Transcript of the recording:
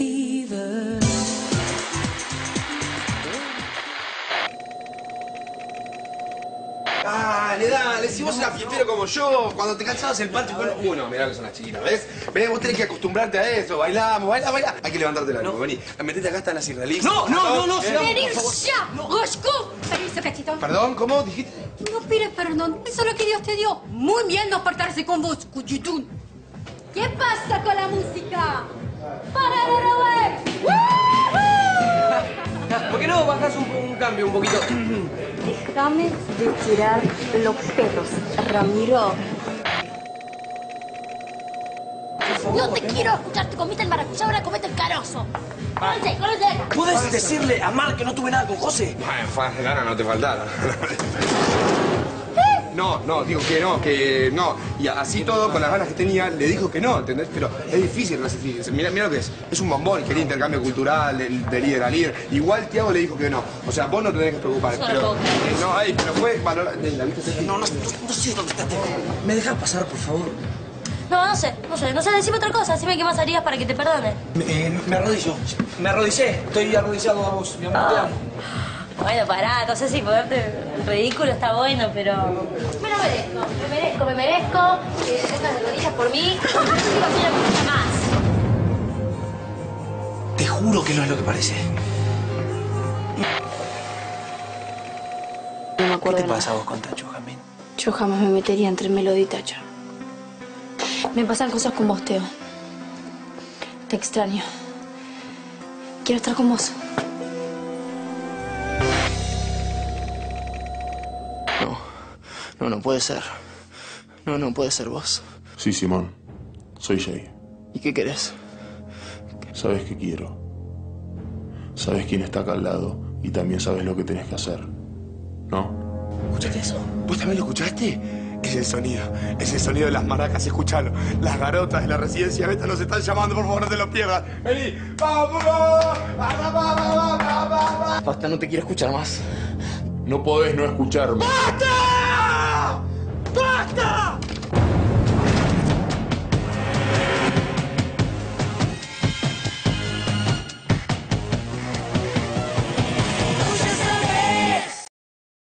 fever. Dale, dale, si vos eras fiestero como yo, cuando te cansabas el parche con uno, mirá que son las chiquitas, ¿ves? Ves, vos tenés que acostumbrarte a eso, bailamos, baila, baila. Hay que levantarte la ánimo, no. vení, metete acá hasta las israelíes. No, no, no, no, ¿Eh? venir ya, Goshko. Permiso, Perdón, ¿cómo dijiste? No pides perdón, eso es lo que Dios te dio. Muy bien no apartarse con vos, cuchitún. ¿Qué pasa con la música? Cambio un poquito? Déjame de tirar los pelos, Ramiro. No te quiero escuchar. Te comiste el maracuyá, ahora comete el carozo. ¡Cóllate, cóllate acá! ¿Puedes decirle a Mar que no tuve nada con José? Bueno, no te faltaron. No, no, digo que no, que no. Y así todo, con las ganas que tenía, le dijo que no, ¿entendés? Pero es difícil resistir. Mira, mira lo que es. Es un bombón, quería intercambio cultural, de, de líder a líder. Igual Tiago le dijo que no. O sea, vos no te tenés que preocupar. Pero, no, ay, pero fue. No, no, no, no sé dónde está. ¿Me dejas pasar, por favor? No, no sé, no sé, no sé, decime otra cosa, decime qué más harías para que te perdone. Me, eh, me arrodillo. Me arrodillé. Estoy arrodillado a vos, mi amor, te amo. Bueno, pará, no sé si ponerte ridículo está bueno, pero... Me lo merezco, me merezco, me merezco que tengas de rodillas por mí. No más. Te juro que no es lo que parece. No me ¿Qué acuerdo te de nada. pasa a vos con Tacho, Jamín? Yo jamás me metería entre Melody y Tacho. Me pasan cosas con vos, Teo. Te extraño. Quiero estar con vos. No, no puede ser. No, no puede ser vos. Sí, Simón. Soy Jay. ¿Y qué querés? Sabes qué quiero. Sabes quién está acá al lado y también sabes lo que tenés que hacer. ¿No? ¿Escuchaste eso? ¿Vos también lo escuchaste? Es el sonido, es el sonido de las maracas, escuchalo. Las garotas de la residencia Beta nos están llamando, por favor, no te lo pierdas. Vení, vamos, vamos, vamos, Basta, no te quiero escuchar más. No podés no escucharme. ¡Basta!